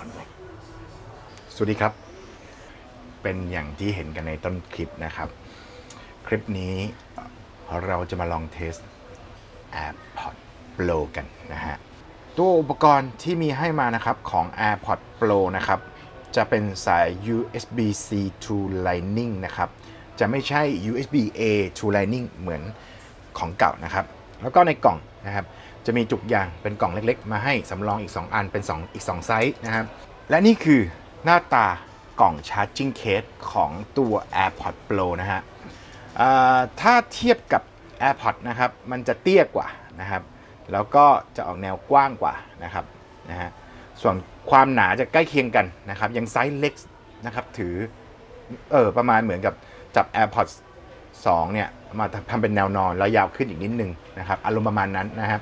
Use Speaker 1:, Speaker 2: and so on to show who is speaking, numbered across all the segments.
Speaker 1: ก่อนเลย สวัสดีครับ เป็นอย่างที่เห็นกันในต้นคลิปนะครับ คลิปนี้เราจะมาลองเทส AirPods Pro กันนะฮะ ตัวอุปกรณ์ที่มีให้มานะครับของ AirPods Pro นะครับ จะเป็นสาย USB-C to Lightning นะครับ จะไม่ใช่ USB-A to Lightning เหมือนของเก่านะครับ แล้วก็ในกล่องนะครับ จะมีจุกยางเป็นกล่องเล็กๆ มาให้สำรองอีก 2 อันเป็น 2 อีก 2 ไซส์นะครับ และนี่คือหน้าตากล่อง charging case ของตัว AirPods Pro นะฮะถ้าเทียบกับ AirPods นะครับ มันจะเตี้ยกว่านะครับ แล้วก็จะออกแนวกว้างกว่านะครับนะฮะส่วนความหนาจะใกล้เคียงกันนะครับ ยังไซส์เล็กนะครับถือเออประมาณเหมือนกับจับ AirPods 2 เนี่ย มาทำเป็นแนวนอนแล้วยาวขึ้นอีกนิดนึงนะครับ อารมณ์ประมาณนั้นนะครับ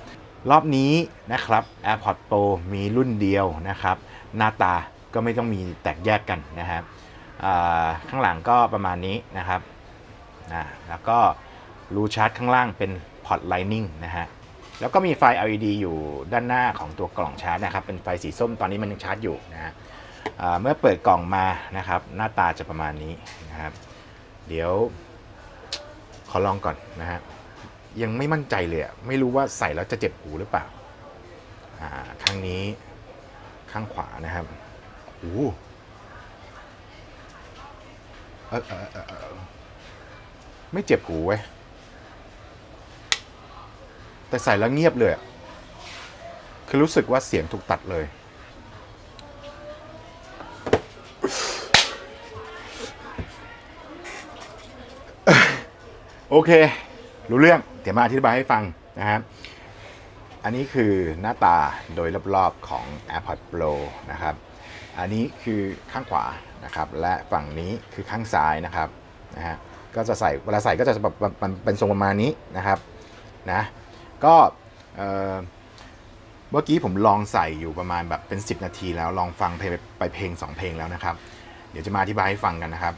Speaker 1: รอบนี้นะครับ AirPods Pro มีรุ่นเดียวนะครับ หน้าตาก็ไม่ต้องมีแตกแยกกันนะครับข้างหลังก็ประมาณนี้นะครับแล้วก็รูชาร์จข้างล่างเป็นพอร์ต Lightning นะฮะแล้วก็มีไฟ LED อยู่ด้านหน้าของตัวกล่องชาร์จนะครับ เป็นไฟสีส้มตอนนี้มันยังชาร์จอยู่นะฮะเมื่อเปิดกล่องมานะครับ หน้าตาจะประมาณนี้นะครับ เดี๋ยวขอลองก่อนนะฮะ ยังไม่มั่นใจเลยอะไม่รู้ว่าใส่แล้วจะเจ็บหูหรือเปล่าอ่าข้างนี้ข้างขวานะครับโอ้โหเออเออเออเออไม่เจ็บหูเว้ยแต่ใส่แล้วเงียบเลยคือรู้สึกว่าเสียงถูกตัดเลย โอเค รู้เรื่อง ดี๋ยวมาอธิบายให้ฟังนะครับอันนี้คือหน้าตาโดยรอบๆของ AirPods Pro นะครับ อันนี้คือข้างขวานะครับ และฝั่งนี้คือข้างซ้ายนะครับนะฮะก็จะใส่เวลาใส่ก็จะแบบมันเป็นทรงประมาณนี้นะครับนะก็เมื่อกี้ผมลองใส่อยู่ประมาณแบบเป็น 10 นาทีแล้วลองฟังเพลงไปเพลง 2 เพลงแล้วนะครับ เดี๋ยวจะมาอธิบายให้ฟังกันนะครับ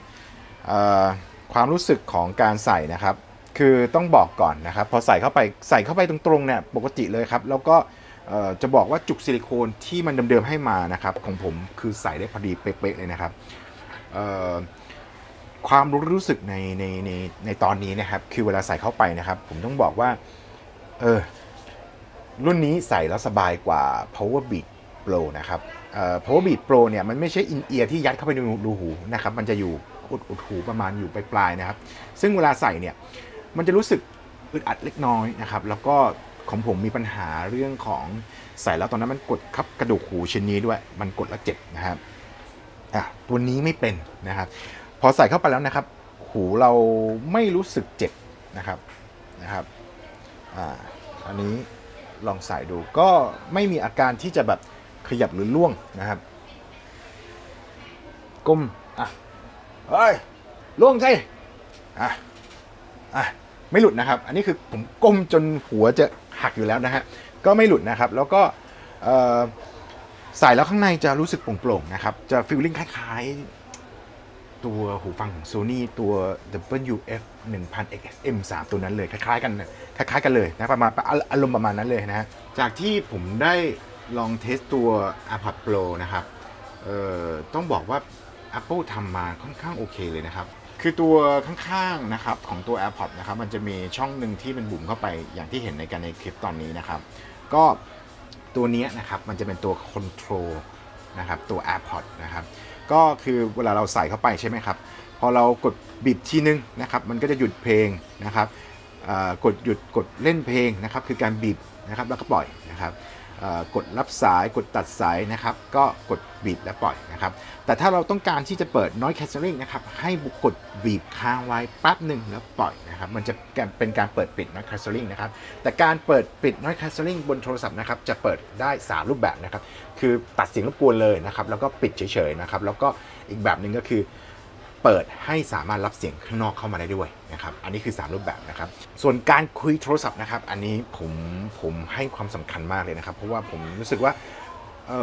Speaker 1: ความรู้สึกของการใส่นะครับ คือต้องบอกก่อนนะครับ พอใส่เข้าไปใส่เข้าไปตรงๆเนี่ยปกติเลยครับ แล้วก็จะบอกว่าจุกซิลิโคนที่มันเดิมๆให้มานะครับ ของผมคือใส่ได้พอดีเป๊ะๆเลยนะครับความรู้รู้สึกในในในในตอนนี้นะครับ คือเวลาใส่เข้าไปนะครับ ผมต้องบอกว่า เออ รุ่นนี้ใส่แล้วสบายกว่า Power Beat Pro นะครับเอ่อ Power Beat Pro เนี่ยมันไม่ใช่อินเอียร์ที่ยัดเข้าไปในรูหูนะครับ มันจะอยู่อุดอุดหูประมาณอยู่ปลายๆนะครับ ซึ่งเวลาใส่เนี่ย มันจะรู้สึกอึดอัดเล็กน้อยนะครับ แล้วก็ของผมมีปัญหาเรื่องของใส่แล้วตอนนั้นมันกดคับกระดูกหูชิ้นนี้ด้วย มันกดแล้วเจ็บนะครับอะตัวนี้ไม่เป็นนะครับ พอใส่เข้าไปแล้วนะครับ หูเราไม่รู้สึกเจ็บนะครับนะครับอ่าอันนี้ลองใส่ดูก็ไม่มีอาการที่จะแบบขยับหรือล่วงนะครับก้มอะเฮ้ยล่วงใช่อะ อะไม่หลุดนะครับ อันนี้คือผมก้มจนหัวจะหักอยู่แล้วนะฮะก็ไม่หลุดนะครับ แล้วก็ใส่แล้วข้างในจะรู้สึกโปร่งๆนะครับ จะฟีลลิ่งคล้ายๆ ตัวหูฟังของ Sony ตัว WF 1000 XM3 ตัวนั้นเลย คล้ายๆกันคล้ายๆกันเลยนะประมาณอารมณ์ประมาณนั้นเลยนะฮะจากที่ผมได้ลองเทสตัว AirPods Pro นะครับต้องบอกว่า Apple ทำมาค่อนข้างโอเคเลยนะครับ คือตัวข้างๆนะครับของตัว AirPods นะครับมันจะมีช่องหนึ่งที่เป็นบุ๋มเข้าไปอย่างที่เห็นในการในคลิปตอนนี้นะครับ ก็ตัวนี้นะครับมันจะเป็นตัว Control นะครับตัว AirPods นะครับก็คือเวลาเราใส่เข้าไปใช่ไหมครับ พอเรากดบีบทีนึงนะครับมันก็จะหยุดเพลงนะครับกดหยุดกดเล่นเพลงนะครับคือการบีบนะครับแล้วก็ปล่อยนะครับ กดรับสายกดตัดสายนะครับ ก็กดบีบแล้วปล่อยนะครับ แต่ถ้าเราต้องการที่จะเปิด noise cancelling นะครับ ให้กกดบีบค้างไว้แป๊บหนึ่งแล้วปล่อยนะครับ มันจะเป็นการเปิดปิด noise cancelling นะครับ แต่การเปิดปิด noise cancelling บนโทรศัพท์นะครับ จะเปิดได้ 3 รูปแบบนะครับ คือตัดเสียงรบกวนเลยนะครับ แล้วก็ปิดเฉยๆนะครับ แล้วก็อีกแบบหนึ่งก็คือ เปิดให้สามารถรับเสียงข้างนอกเข้ามาได้ด้วยนะครับ อันนี้คือ 3 รูปแบบนะครับ ส่วนการคุยโทรศัพท์นะครับ อันนี้ผมผมให้ความสำคัญมากเลยนะครับ เพราะว่าผมรู้สึกว่า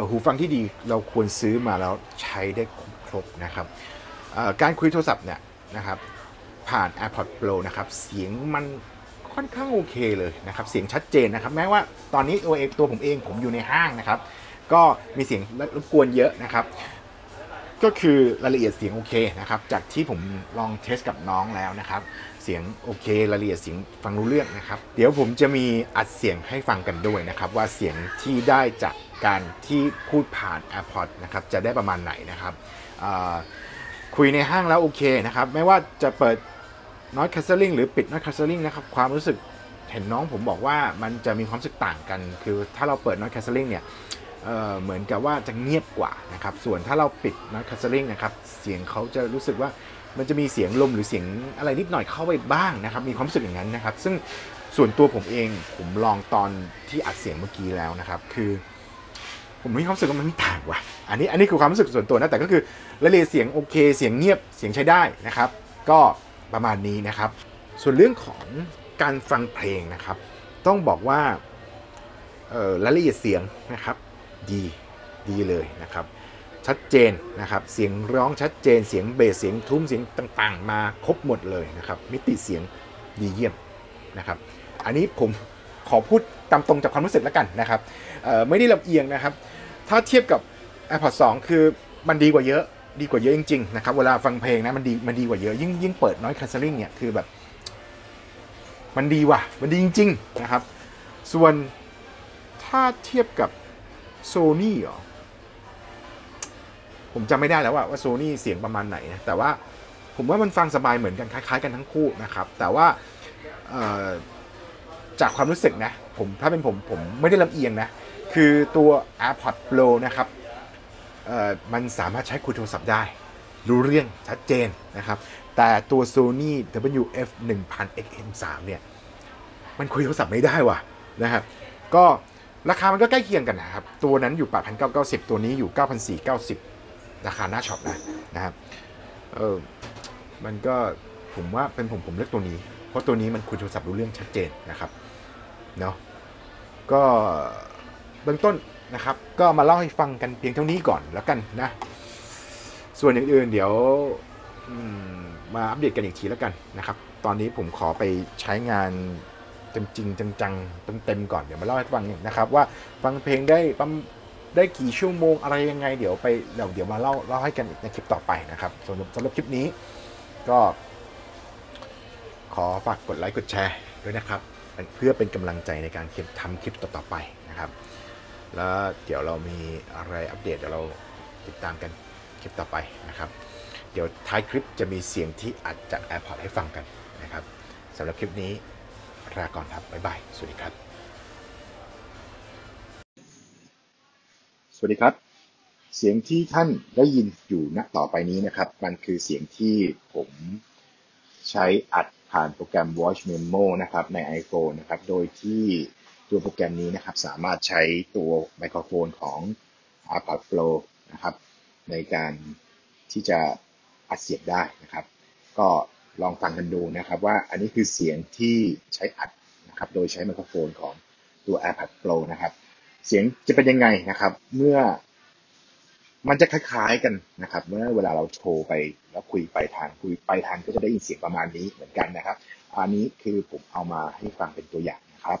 Speaker 1: หูฟังที่ดีเราควรซื้อมาแล้วใช้ได้ครบนะครับการคุยโทรศัพท์เนี่ยนะครับผ่าน AirPods Pro นะครับ เสียงมันค่อนข้างโอเคเลยนะครับ เสียงชัดเจนนะครับ แม้ว่าตอนนี้ตัวเองตัวผมเองผมอยู่ในห้างนะครับ ก็มีเสียงรบกวนเยอะนะครับ ก็คือรายละเอียดเสียงโอเคนะครับจากที่ผมลองเทสกับน้องแล้วนะครับ เสียงโอเครายละเอียดเสียงฟังรู้เรื่องนะครับ เดี๋ยวผมจะมีอัดเสียงให้ฟังกันด้วยนะครับว่าเสียงที่ได้จากการที่พูดผ่าน AirPods นะครับจะได้ประมาณไหนนะครับคุยในห้างแล้วโอเคนะครับไม่ว่าจะเปิด noise cancelling หรือปิด noise cancelling นะครับความรู้สึกเห็นน้องผมบอกว่ามันจะมีความรู้สึกต่างกัน คือถ้าเราเปิด noise cancelling เนี่ย เเหมือนกับว่าจะเงียบกว่านะครับ ส่วนถ้าเราปิด noise cancelling นะครับ เสียงเขาจะรู้สึกว่ามันจะมีเสียงลมหรือเสียงอะไรนิดหน่อยเข้าไปบ้างนะครับ มีความรู้สึกอย่างนั้นนะครับ ซึ่งส่วนตัวผมเองผมลองตอนที่อัดเสียงเมื่อกี้แล้วนะครับ คือ ผมมีความรู้สึกว่ามันไม่ต่างว่ะ อันนี้อันนี้คือความรู้สึกส่วนตัวนะ แต่ก็คือรายละเอียเสียงโอเค เสียงเงียบ เสียงใช้ได้นะครับ ก็ประมาณนี้นะครับ ส่วนเรื่องของการฟังเพลงนะครับ ต้องบอกว่ารายละเอียดเสียงนะครับ ดีดีเลยนะครับ ชัดเจนนะครับ เสียงร้องชัดเจนเสียงเบสเสียงทุ้มเสียงต่างๆ มาครบหมดเลยนะครับ มิติเสียงดีเยี่ยมนะครับ อันนี้ผมขอพูดตามตรงจากความรู้สึกแล้วกันนะครับไม่ได้ลำเอียงนะครับ ถ้าเทียบกับ iPod 2 คือมันดีกว่าเยอะดีกว่าเยอะจริงๆนะครับเวลาฟังเพลงนะมันดีมันดีกว่าเยอะยิ่งยิ่งเปิด noise cancelling เนี่ยคือแบบ มันดีว่ะ มันดีจริง ๆ นะครับ ส่วนถ้าเทียบกับ Sony เหรอ ผมจำไม่ได้แล้วว่าว่าโซนี่เสียงประมาณไหนนะแต่ว่าผมว่ามันฟังสบายเหมือนกันคล้ายๆกันทั้งคู่นะครับ แต่ว่าจากความรู้สึกนะ ผมถ้าเป็นผมผมไม่ได้ลำเอียงนะ คือตัว AirPods Pro นะครับมันสามารถใช้คุยโทรศัพท์ได้ รู้เรื่องชัดเจนนะครับ แต่ตัว Sony WF 1000 XM3 เนี่ย มันคุยโทรศัพท์ไม่ได้ว่ะนะครับ ก็ ราคามันก็ใกล้เคียงกันนะครับ ตัวนั้นอยู่ 8,990 ตัวนี้อยู่ 9,490 ราคาหน้าช็อปนะนะครับเออมันก็ผมว่าเป็นผมผมเลือกตัวนี้ เพราะตัวนี้มันคุยโทรศัพท์รู้เรื่องชัดเจนนะครับเนาะก็เบื้องต้นนะครับ ก็มาเล่าให้ฟังกันเพียงเท่านี้ก่อนแล้วกันนะ ส่วนอย่างอื่นเดี๋ยวมมาอัปเดตกันอีกทีแล้วกันนะครับ ตอนนี้ผมขอไปใช้งาน เต็มจริงจังๆเต็มๆก่อนเดี๋ยวมาเล่าให้ฟังนะครับว่าฟังเพลงได้ประมได้กี่ชั่วโมงอะไรยังไง เดี๋ยวไปเดี๋ยวเดี๋ยวมาเล่าเล่าให้กันในคลิปต่อไปนะครับสำหรับสำหรับคลิปนี้ ก็ ขอฝากกดไลค์กดแชร์ด้วยนะครับเพื่อเป็นกำลังใจในการทำคลิปต่อๆไปนะครับ แล้วเดี๋ยวเรามีอะไรอัปเดตเดี๋ยวเราติดตามกันคลิปต่อไปนะครับ เดี๋ยวท้ายคลิปจะมีเสียงที่อัดจาก AirPod ให้ฟังกันนะครับสำหรับคลิปนี้ ลาก่อนครับ บ๊ายบาย สวัสดีครับ สวัสดีครับ เสียงที่ท่านได้ยินอยู่ณต่อไปนี้นะครับ มันคือเสียงที่ผมใช้อัดผ่านโปรแกรม Voice Memo นะครับใน iPhone นะครับ โดยที่ตัวโปรแกรมนี้นะครับ สามารถใช้ตัวไมโครโฟนของ iPod Pro นะครับ ในการที่จะอัดเสียงได้นะครับ ก็ ลองฟังกันดูนะครับว่าอันนี้คือเสียงที่ใช้อัดนะครับโดยใช้ไมโครโฟนของตัว AirPods Pro นะครับ เสียงจะเป็นยังไงนะครับ เมื่อมันจะคล้ายๆกันนะครับ เมื่อเวลาเราโทรไปแล้วคุยไปทางคุยไปทางก็จะได้ยินเสียงประมาณนี้เหมือนกันนะครับ อันนี้คือผมเอามาให้ฟังเป็นตัวอย่างนะครับ